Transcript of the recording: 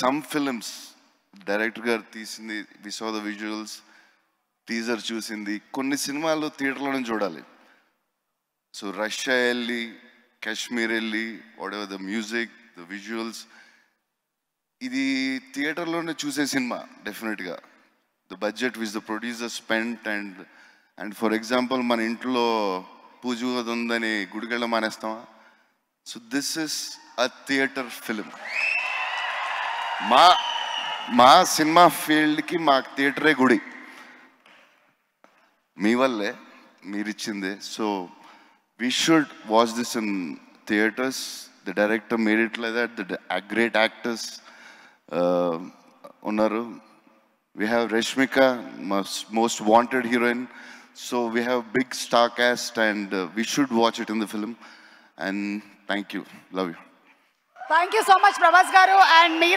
Some films director garu తీసింది we saw the visuals teaser చూసింది. కొన్ని సినిమాలు థియేటర్లోనే చూడాలి. సో రష్యా వెళ్ళి కాశ్మీర్ వెళ్ళి whatever the music the visuals ఇది థియేటర్లోనే చూసే సినిమా డెఫినెట్గా the budget wise the producer spent and and for example మన ఇంట్లో పూజ ఉందని గుడికెళ్ళ మానేస్తామా? So this is a theatre film మా మా సినిమా ఫీల్డ్కి మా థియేటరే గుడి. మీ వల్లే మీరు ఇచ్చిందే so we should watch this in theatres the director made it like that the great actors ఉన్నారు. We have Rashmika most wanted heroine so we have big star cast and we should watch it in the film and thank you love you thank you so much Prabhas garu and మీరు?